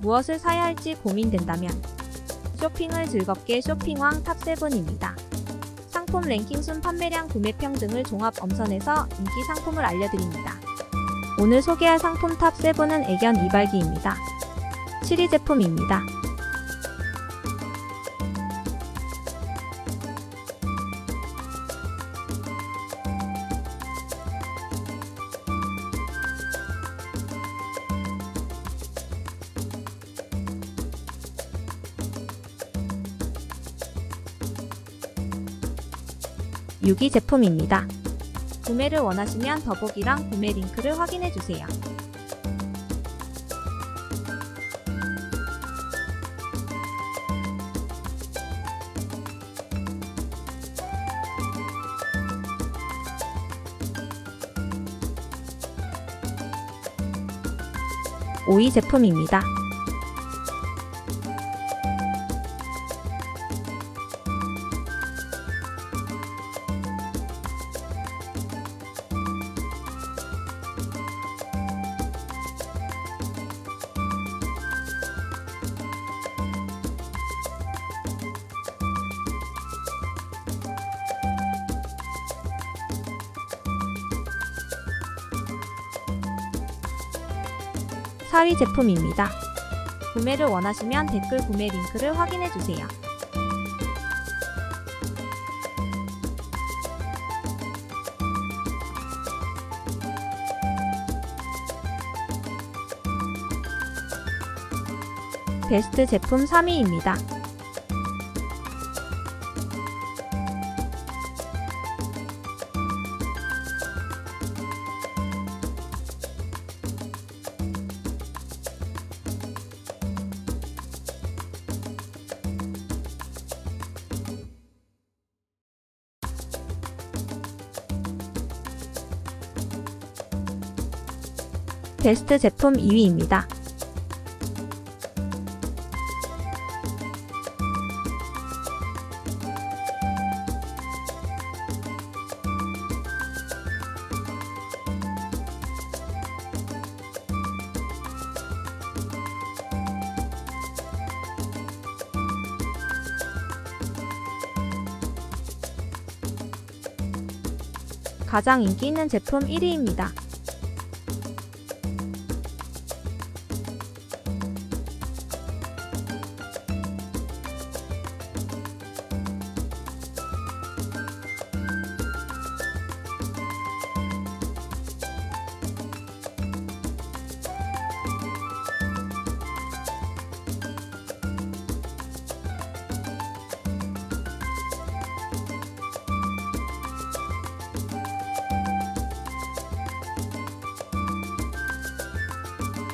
무엇을 사야 할지 고민된다면 쇼핑을 즐겁게 쇼핑왕 top 7입니다. 상품 랭킹 순 판매량 구매평 등을 종합 엄선해서 인기 상품을 알려드립니다. 오늘 소개할 상품 top 7은 애견 이발기입니다. 7위 제품입니다. 유기 제품입니다. 구매를 원하시면 더보기랑 구매 링크를 확인해주세요. 오이 제품입니다. 사위 제품입니다. 구매를 원하시면 댓글 구매 링크를 확인해주세요. 베스트 제품 3위입니다. 베스트 제품 2위입니다. 가장 인기 있는 제품 1위입니다.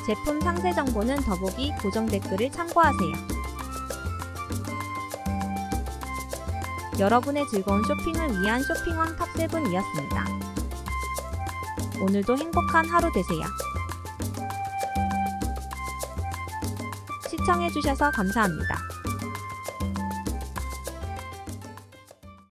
제품 상세 정보는 더보기 고정 댓글을 참고하세요. 여러분의 즐거운 쇼핑을 위한 쇼핑왕 탑7이었습니다. 오늘도 행복한 하루 되세요. 시청해주셔서 감사합니다.